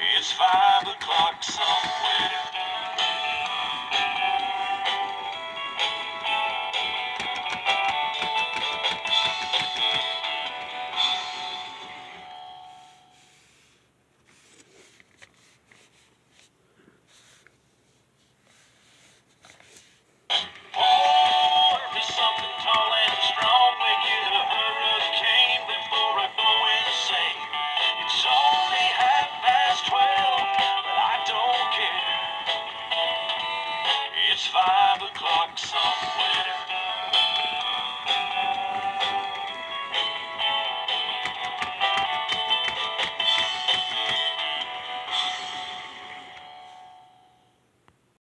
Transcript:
It's five o'clock somewhere. o'clock somewhere.